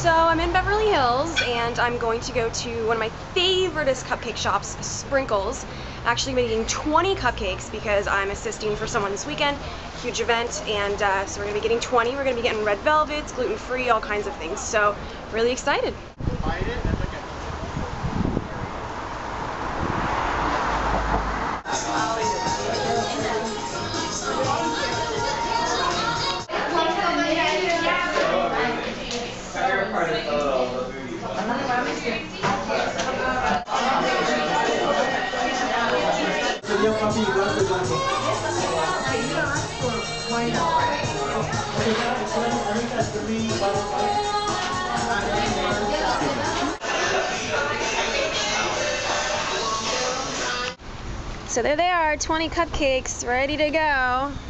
So I'm in Beverly Hills and I'm going to go to one of my favoriteest cupcake shops, Sprinkles. Actually making 20 cupcakes because I'm assisting for someone this weekend, huge event, and uh, so we're gonna be getting 20. We're gonna be getting red velvets, gluten-free, all kinds of things. So really excited. So there they are, 20 cupcakes ready to go.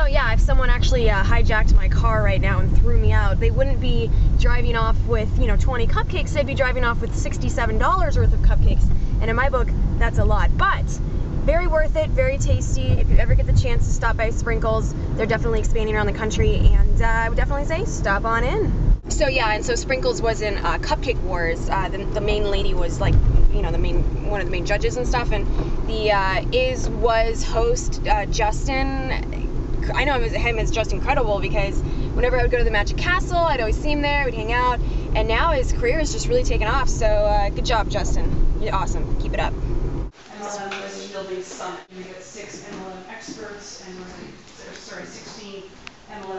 So yeah, if someone actually uh, hijacked my car right now and threw me out, they wouldn't be driving off with, you know, 20 cupcakes, they'd be driving off with $67 worth of cupcakes. And in my book, that's a lot. But very worth it, very tasty. If you ever get the chance to stop by Sprinkles, they're definitely expanding around the country, and uh, I would definitely say stop on in. So yeah, and so Sprinkles was in uh, Cupcake Wars. Uh, the, the main lady was like, you know, the main one of the main judges and stuff, and the uh, is was host uh, Justin. I know him as just incredible because whenever I would go to the Magic Castle, I'd always see him there. We'd hang out, and now his career is just really taken off. So uh, good job, Justin. You're awesome. Keep it up. MLM Building Summit. We six MLM experts and, sorry, 16 MLM